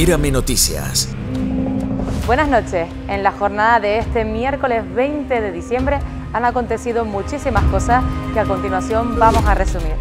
Mírame Noticias. Buenas noches. En la jornada de este miércoles 20 de diciembre han acontecido muchísimas cosas que a continuación vamos a resumir.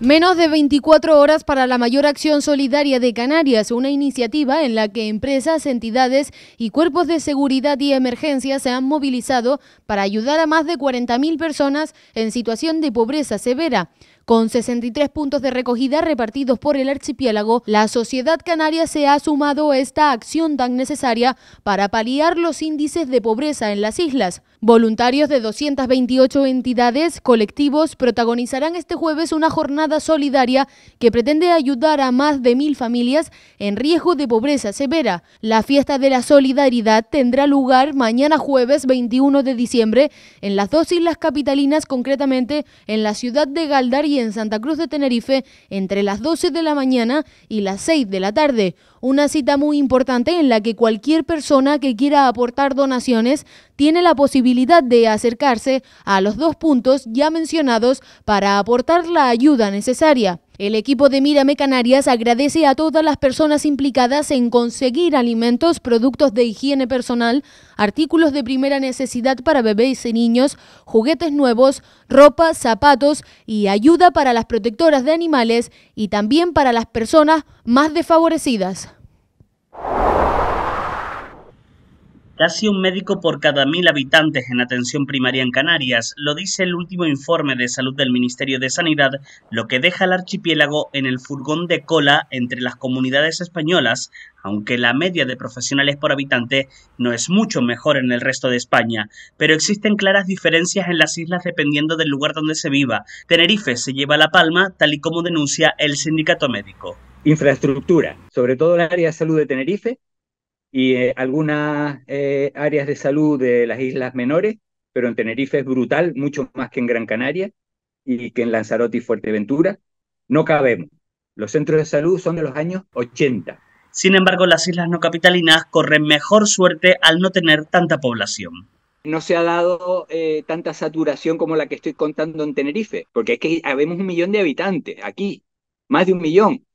Menos de 24 horas para la mayor acción solidaria de Canarias, una iniciativa en la que empresas, entidades y cuerpos de seguridad y emergencia se han movilizado para ayudar a más de 40.000 personas en situación de pobreza severa. Con 63 puntos de recogida repartidos por el archipiélago, la sociedad canaria se ha sumado a esta acción tan necesaria para paliar los índices de pobreza en las islas. Voluntarios de 228 entidades, colectivos, protagonizarán este jueves una jornada solidaria que pretende ayudar a más de mil familias en riesgo de pobreza severa. La fiesta de la solidaridad tendrá lugar mañana jueves 21 de diciembre en las dos islas capitalinas, concretamente en la ciudad de Galdar y en Santa Cruz de Tenerife entre las 12 de la mañana y las 6 de la tarde. Una cita muy importante en la que cualquier persona que quiera aportar donaciones tiene la posibilidad de acercarse a los dos puntos ya mencionados para aportar la ayuda necesaria. El equipo de Mírame Canarias agradece a todas las personas implicadas en conseguir alimentos, productos de higiene personal, artículos de primera necesidad para bebés y niños, juguetes nuevos, ropa, zapatos y ayuda para las protectoras de animales y también para las personas más desfavorecidas. Casi un médico por cada mil habitantes en atención primaria en Canarias, lo dice el último informe de salud del Ministerio de Sanidad, lo que deja al archipiélago en el furgón de cola entre las comunidades españolas, aunque la media de profesionales por habitante no es mucho mejor en el resto de España, pero existen claras diferencias en las islas dependiendo del lugar donde se viva. Tenerife se lleva la palma, tal y como denuncia el sindicato médico. Infraestructura, sobre todo el área de salud de Tenerife, y eh, algunas eh, áreas de salud de las islas menores, pero en Tenerife es brutal, mucho más que en Gran Canaria y que en Lanzarote y Fuerteventura. No cabemos. Los centros de salud son de los años 80. Sin embargo, las islas no capitalinas corren mejor suerte al no tener tanta población no se ha dado eh, tanta saturación como la que estoy contando en Tenerife, porque es que habemos un millón de habitantes aquí, más de un millón.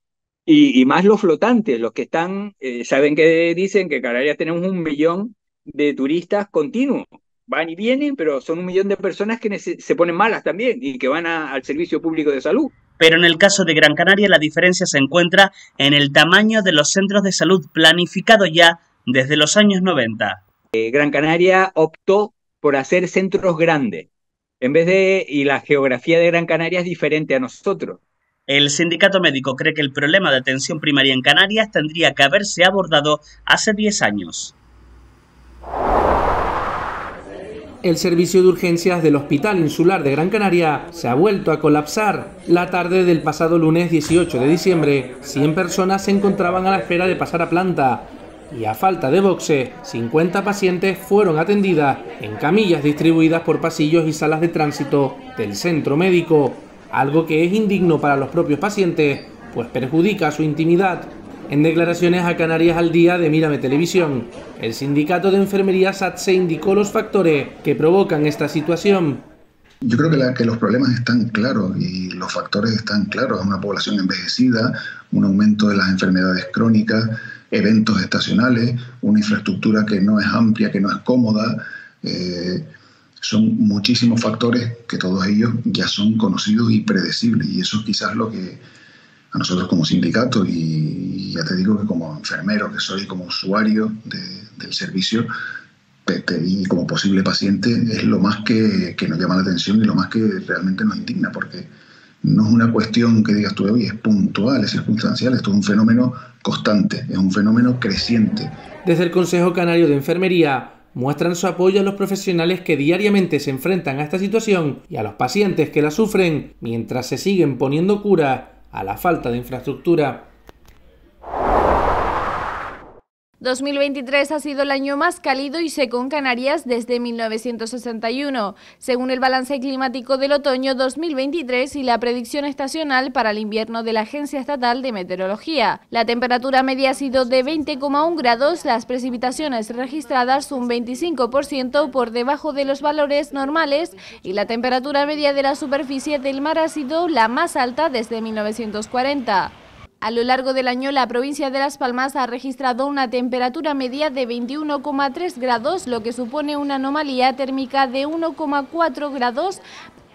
Y, más los flotantes, los que están, eh, saben que dicen que Canarias tenemos un millón de turistas continuos. Van y vienen, pero son un millón de personas que se ponen malas también y que van al servicio público de salud. Pero en el caso de Gran Canaria la diferencia se encuentra en el tamaño de los centros de salud planificado ya desde los años 90. Eh, Gran Canaria optó por hacer centros grandes, en vez de, y la geografía de Gran Canaria es diferente a nosotros. El sindicato médico cree que el problema de atención primaria en Canarias tendría que haberse abordado hace 10 años. El servicio de urgencias del Hospital Insular de Gran Canaria se ha vuelto a colapsar. La tarde del pasado lunes 18 de diciembre, 100 personas se encontraban a la espera de pasar a planta. Y a falta de boxe, 50 pacientes fueron atendidas en camillas distribuidas por pasillos y salas de tránsito del centro médico algo que es indigno para los propios pacientes, pues perjudica su intimidad. En declaraciones a Canarias al Día de Mírame Televisión, el sindicato de enfermería SATSE indicó los factores que provocan esta situación. Yo creo que, los problemas están claros y los factores están claros. Una población envejecida, un aumento de las enfermedades crónicas, eventos estacionales, una infraestructura que no es amplia, que no es cómoda. Eh, son muchísimos factores que todos ellos ya son conocidos y predecibles y eso es quizás lo que a nosotros como sindicato y, ya te digo que como enfermero que soy como usuario del servicio y como posible paciente es lo más que, que, nos llama la atención y lo más que realmente nos indigna porque no es una cuestión que digas tú, hoy es puntual, es circunstancial, esto es un fenómeno constante, es un fenómeno creciente. Desde el Consejo Canario de Enfermería muestran su apoyo a los profesionales que diariamente se enfrentan a esta situación y a los pacientes que la sufren mientras se siguen poniendo cura a la falta de infraestructura. 2023 ha sido el año más cálido y seco en Canarias desde 1961, según el balance climático del otoño 2023 y la predicción estacional para el invierno de la Agencia Estatal de Meteorología. La temperatura media ha sido de 20,1 grados, las precipitaciones registradas un 25% por debajo de los valores normales y la temperatura media de la superficie del mar ha sido la más alta desde 1940. A lo largo del año, la provincia de Las Palmas ha registrado una temperatura media de 21,3 grados, lo que supone una anomalía térmica de 1,4 grados,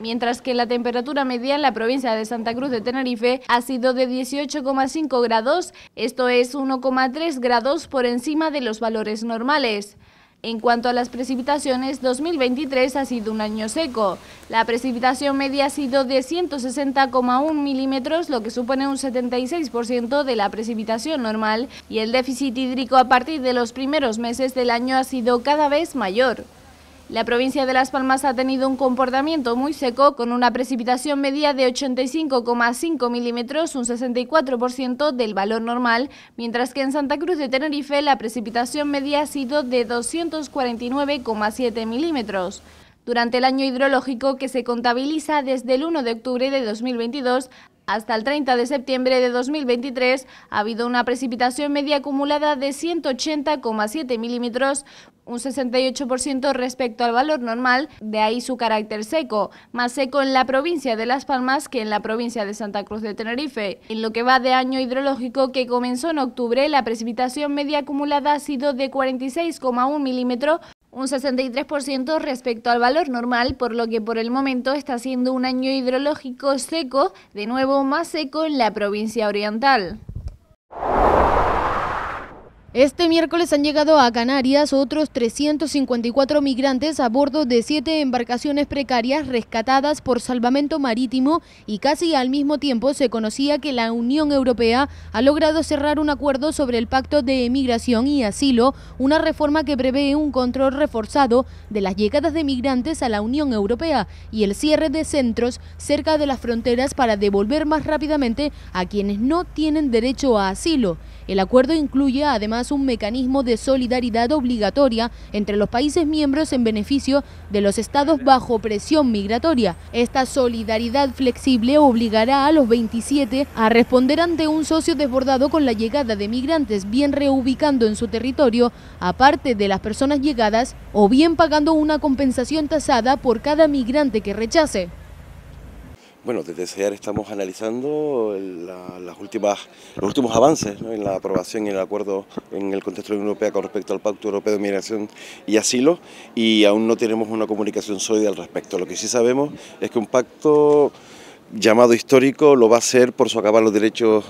mientras que la temperatura media en la provincia de Santa Cruz de Tenerife ha sido de 18,5 grados, esto es 1,3 grados por encima de los valores normales. En cuanto a las precipitaciones, 2023 ha sido un año seco. La precipitación media ha sido de 160,1 milímetros, lo que supone un 76% de la precipitación normal, y el déficit hídrico a partir de los primeros meses del año ha sido cada vez mayor. La provincia de Las Palmas ha tenido un comportamiento muy seco con una precipitación media de 85,5 milímetros, un 64% del valor normal, mientras que en Santa Cruz de Tenerife la precipitación media ha sido de 249,7 milímetros. Durante el año hidrológico que se contabiliza desde el 1 de octubre de 2022 hasta el 30 de septiembre de 2023 ha habido una precipitación media acumulada de 180,7 milímetros, un 68% respecto al valor normal, de ahí su carácter seco, más seco en la provincia de Las Palmas que en la provincia de Santa Cruz de Tenerife. En lo que va de año hidrológico que comenzó en octubre, la precipitación media acumulada ha sido de 46,1 milímetros, un 63% respecto al valor normal, por lo que por el momento está siendo un año hidrológico seco, de nuevo más seco en la provincia oriental. Este miércoles han llegado a Canarias otros 354 migrantes a bordo de siete embarcaciones precarias rescatadas por salvamento marítimo y casi al mismo tiempo se conocía que la Unión Europea ha logrado cerrar un acuerdo sobre el Pacto de Emigración y Asilo, una reforma que prevé un control reforzado de las llegadas de migrantes a la Unión Europea y el cierre de centros cerca de las fronteras para devolver más rápidamente a quienes no tienen derecho a asilo. El acuerdo incluye además un mecanismo de solidaridad obligatoria entre los países miembros en beneficio de los estados bajo presión migratoria. Esta solidaridad flexible obligará a los 27 a responder ante un socio desbordado con la llegada de migrantes, bien reubicando en su territorio, aparte de las personas llegadas, o bien pagando una compensación tasada por cada migrante que rechace. Bueno, desde SEAR estamos analizando las últimas, los últimos avances en la aprobación y el acuerdo en el contexto de la Unión Europea con respecto al Pacto Europeo de Migración y Asilo y aún no tenemos una comunicación sólida al respecto. Lo que sí sabemos es que un pacto llamado histórico lo va a ser por socavar los derechos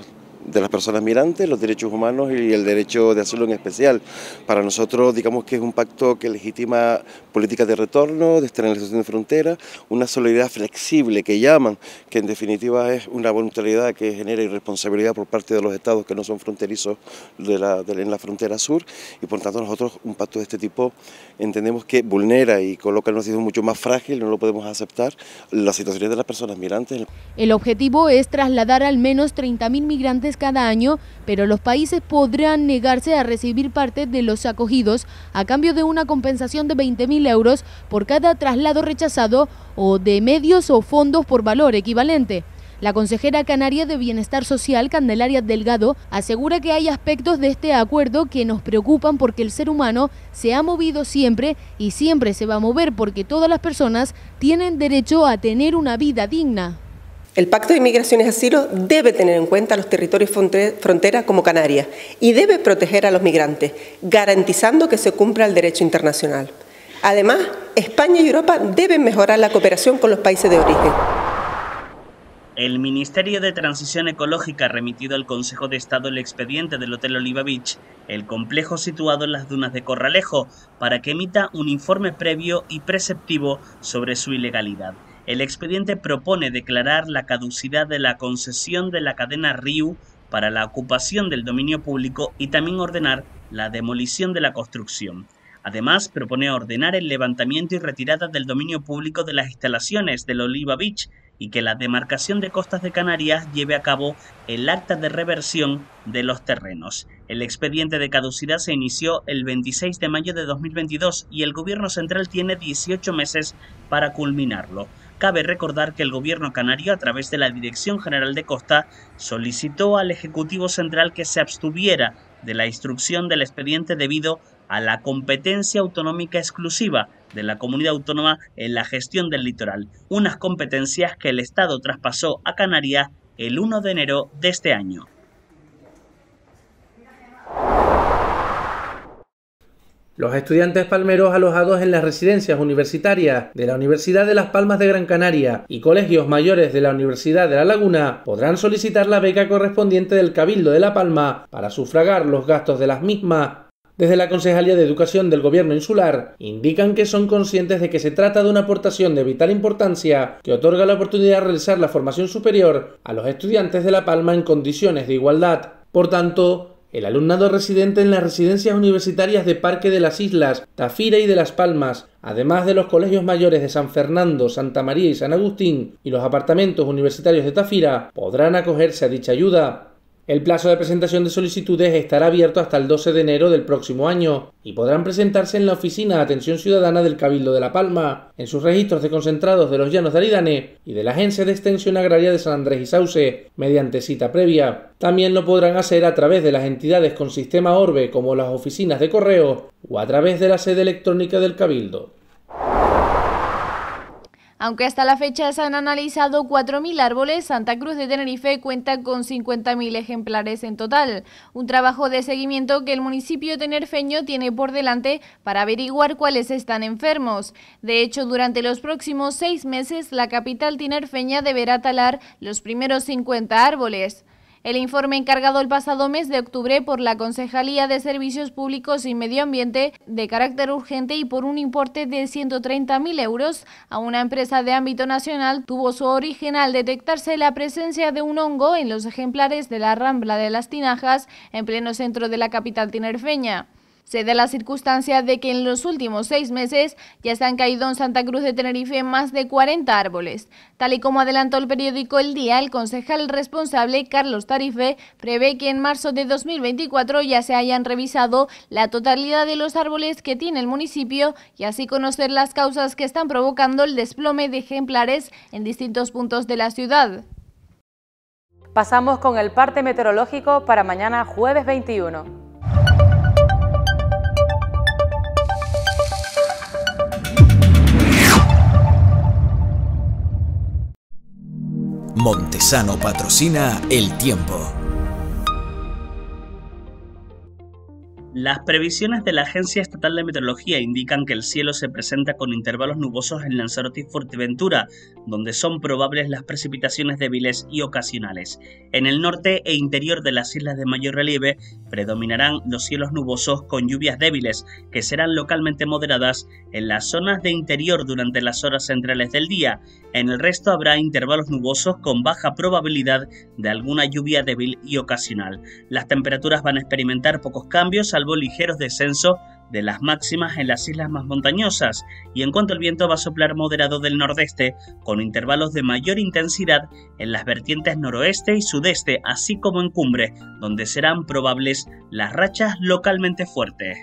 de las personas migrantes, los derechos humanos y el derecho de asilo en especial. Para nosotros, digamos que es un pacto que legitima políticas de retorno, de externalización de fronteras, una solidaridad flexible que llaman, que en definitiva es una voluntariedad que genera irresponsabilidad por parte de los estados que no son fronterizos la, en la frontera sur y por tanto nosotros un pacto de este tipo entendemos que vulnera y coloca en una situación mucho más frágil, no lo podemos aceptar, las situaciones de las personas migrantes. El objetivo es trasladar al menos 30.000 migrantes cada año, pero los países podrán negarse a recibir parte de los acogidos a cambio de una compensación de 20.000 euros por cada traslado rechazado o de medios o fondos por valor equivalente. La consejera canaria de Bienestar Social, Candelaria Delgado, asegura que hay aspectos de este acuerdo que nos preocupan porque el ser humano se ha movido siempre y siempre se va a mover porque todas las personas tienen derecho a tener una vida digna. El Pacto de Inmigración y Asilo debe tener en cuenta los territorios frontera como Canarias y debe proteger a los migrantes, garantizando que se cumpla el derecho internacional. Además, España y Europa deben mejorar la cooperación con los países de origen. El Ministerio de Transición Ecológica ha remitido al Consejo de Estado el expediente del Hotel Oliva Beach, el complejo situado en las dunas de Corralejo, para que emita un informe previo y preceptivo sobre su ilegalidad. El expediente propone declarar la caducidad de la concesión de la cadena RIU para la ocupación del dominio público y también ordenar la demolición de la construcción. Además, propone ordenar el levantamiento y retirada del dominio público de las instalaciones del Oliva Beach y que la demarcación de costas de Canarias lleve a cabo el acta de reversión de los terrenos. El expediente de caducidad se inició el 26 de mayo de 2022 y el Gobierno central tiene 18 meses para culminarlo. Cabe recordar que el gobierno canario, a través de la Dirección General de Costa, solicitó al Ejecutivo Central que se abstuviera de la instrucción del expediente debido a la competencia autonómica exclusiva de la comunidad autónoma en la gestión del litoral, unas competencias que el Estado traspasó a Canarias el 1 de enero de este año. Los estudiantes palmeros alojados en las residencias universitarias de la Universidad de Las Palmas de Gran Canaria y colegios mayores de la Universidad de La Laguna podrán solicitar la beca correspondiente del Cabildo de La Palma para sufragar los gastos de las mismas. Desde la Concejalía de Educación del Gobierno Insular indican que son conscientes de que se trata de una aportación de vital importancia que otorga la oportunidad de realizar la formación superior a los estudiantes de La Palma en condiciones de igualdad. Por tanto, el alumnado residente en las residencias universitarias de Parque de las Islas, Tafira y de Las Palmas, además de los colegios mayores de San Fernando, Santa María y San Agustín y los apartamentos universitarios de Tafira, podrán acogerse a dicha ayuda. El plazo de presentación de solicitudes estará abierto hasta el 12 de enero del próximo año y podrán presentarse en la Oficina de Atención Ciudadana del Cabildo de La Palma, en sus registros de concentrados de los Llanos de Aridane y de la Agencia de Extensión Agraria de San Andrés y Sauce, mediante cita previa. También lo podrán hacer a través de las entidades con sistema Orbe como las oficinas de correo o a través de la sede electrónica del Cabildo. Aunque hasta la fecha se han analizado 4.000 árboles, Santa Cruz de Tenerife cuenta con 50.000 ejemplares en total. Un trabajo de seguimiento que el municipio tenerfeño tiene por delante para averiguar cuáles están enfermos. De hecho, durante los próximos seis meses, la capital tinerfeña deberá talar los primeros 50 árboles. El informe encargado el pasado mes de octubre por la Concejalía de Servicios Públicos y Medio Ambiente de carácter urgente y por un importe de 130.000 euros a una empresa de ámbito nacional tuvo su origen al detectarse la presencia de un hongo en los ejemplares de la Rambla de las Tinajas en pleno centro de la capital tinerfeña. Se da la circunstancia de que en los últimos seis meses ya se han caído en Santa Cruz de Tenerife más de 40 árboles. Tal y como adelantó el periódico El Día, el concejal responsable, Carlos Tarife, prevé que en marzo de 2024 ya se hayan revisado la totalidad de los árboles que tiene el municipio y así conocer las causas que están provocando el desplome de ejemplares en distintos puntos de la ciudad. Pasamos con el parte meteorológico para mañana jueves 21. Montesano patrocina el tiempo. Las previsiones de la Agencia Estatal de Meteorología indican que el cielo se presenta con intervalos nubosos en Lanzarote y Fuerteventura, donde son probables las precipitaciones débiles y ocasionales. En el norte e interior de las islas de mayor relieve predominarán los cielos nubosos con lluvias débiles, que serán localmente moderadas en las zonas de interior durante las horas centrales del día. En el resto habrá intervalos nubosos con baja probabilidad de alguna lluvia débil y ocasional. Las temperaturas van a experimentar pocos cambios al ligeros descenso de las máximas en las islas más montañosas y en cuanto al viento va a soplar moderado del nordeste con intervalos de mayor intensidad en las vertientes noroeste y sudeste así como en cumbre donde serán probables las rachas localmente fuertes.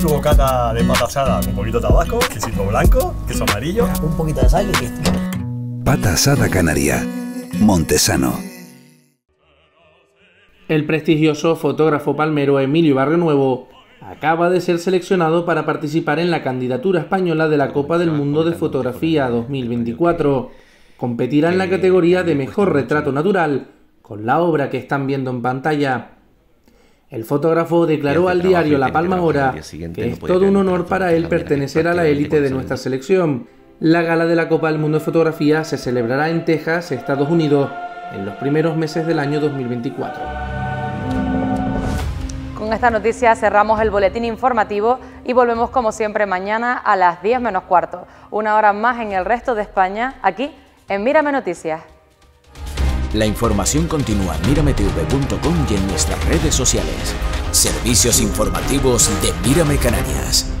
Tu bocata de pata asada con un poquito de tabasco, quesito blanco, queso amarillo, un poquito de sal y listo. Pata asada canaria. Montesano. El prestigioso fotógrafo palmero Emilio Barrio Nuevo acaba de ser seleccionado para participar en la candidatura española de la Copa del Mundo de Fotografía 2024. Competirá en la categoría de Mejor Retrato Natural con la obra que están viendo en pantalla. El fotógrafo declaró al diario La Palma Ahora que es todo un honor para él pertenecer a la élite de nuestra selección. La gala de la Copa del Mundo de Fotografía se celebrará en Texas, Estados Unidos, en los primeros meses del año 2024. Con esta noticia cerramos el boletín informativo y volvemos como siempre mañana a las 10 menos cuarto, una hora más en el resto de España, aquí en Mírame Noticias. La información continúa en mirametv.com y en nuestras redes sociales. Servicios informativos de Mírame Canarias.